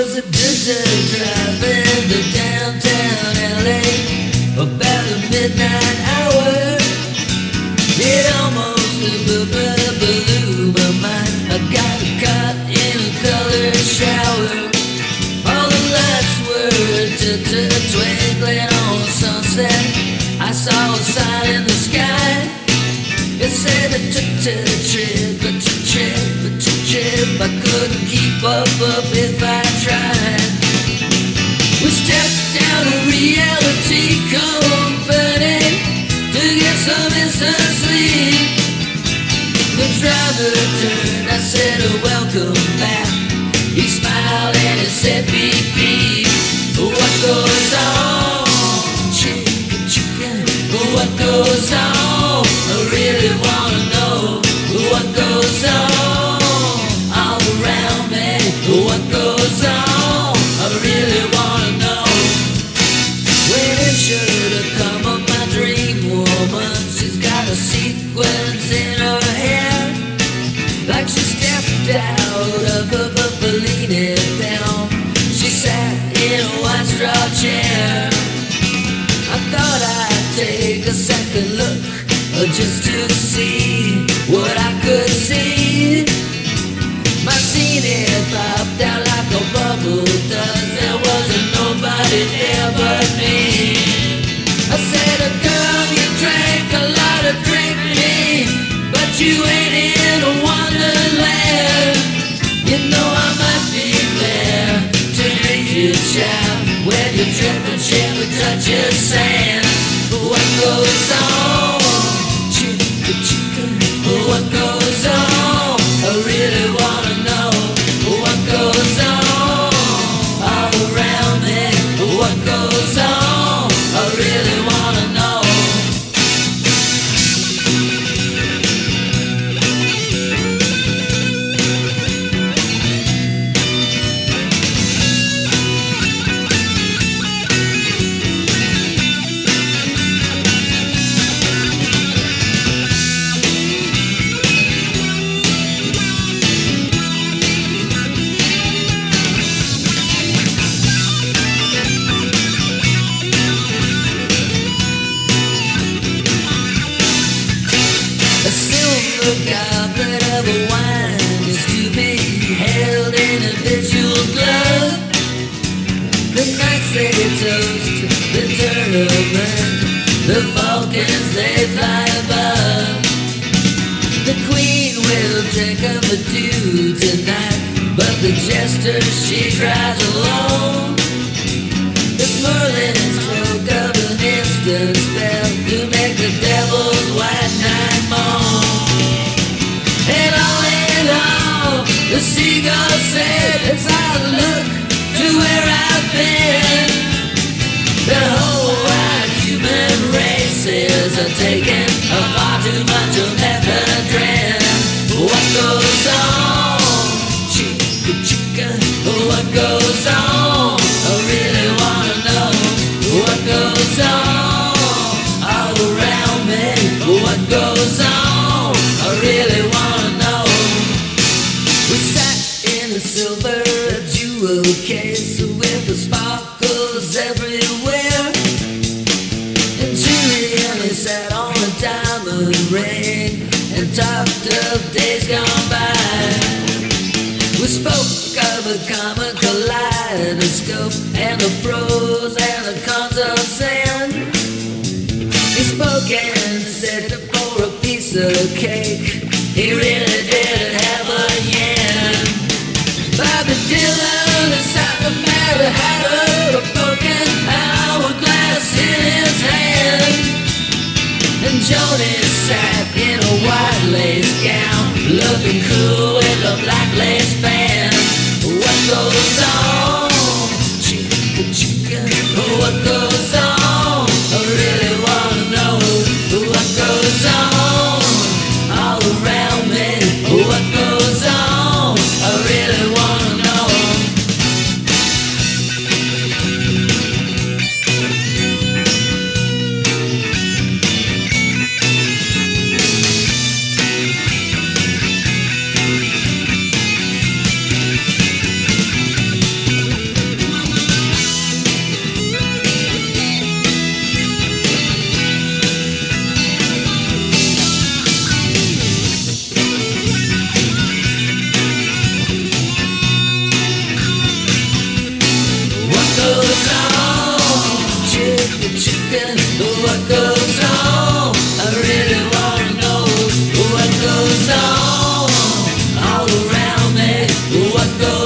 was a desert driving to downtown LA about the midnight hour. It almost blew, my mind. I got caught in a color shower. All the lights were twinkling on sunset. I saw a sign in the sky. It said a t- t- trip, keep up, if I tried. We stepped down a reality company to get some instant sleep. The driver turned, I said, oh, welcome back. He smiled and he said, beep, beep. What goes on? Chicken, chicken. What goes on? I really wanna just to see what I could see. My scene had popped out like a bubble does. There wasn't nobody there but me. I said, "Uh, girl, you drank a lot of drink me, but you ain't in a wonderland. You know I might be there to greet you, child. When you trip and shit, we touch your sand. But what goes on? Chica, The knights they toast the tournament, the falcons they fly above. The queen will drink of a dew tonight, but the jester she cries alone. Silver jewel case with the sparkles everywhere. And Julian sat on a diamond ring of days gone by. We spoke of a common kaleidoscope and the pros and the cons of sin. He spoke and said for a piece of cake, Shorty sat in a white lace gown, looking cool with a black lace band. What goes on? chicken, chicken? what goes.